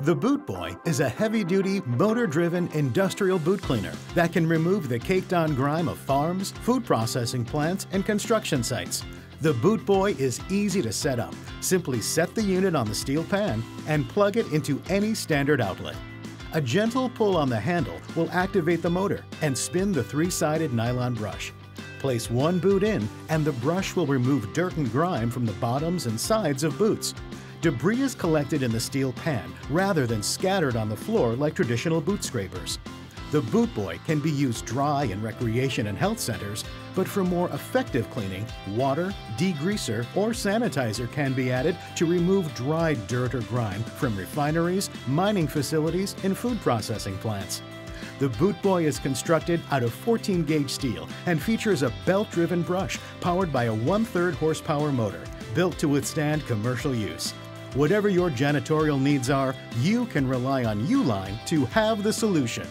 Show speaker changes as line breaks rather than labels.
The Boot Boy is a heavy-duty, motor-driven industrial boot cleaner that can remove the caked-on grime of farms, food processing plants, and construction sites. The Boot Boy is easy to set up. Simply set the unit on the steel pan and plug it into any standard outlet. A gentle pull on the handle will activate the motor and spin the three-sided nylon brush. Place one boot in and the brush will remove dirt and grime from the bottoms and sides of boots. Debris is collected in the steel pan rather than scattered on the floor like traditional boot scrapers. The Boot Boy can be used dry in recreation and health centers, but for more effective cleaning, water, degreaser, or sanitizer can be added to remove dry dirt or grime from refineries, mining facilities, and food processing plants. The Boot Boy is constructed out of 14 gauge steel and features a belt driven brush powered by a one third horsepower motor built to withstand commercial use. Whatever your janitorial needs are, you can rely on Uline to have the solution.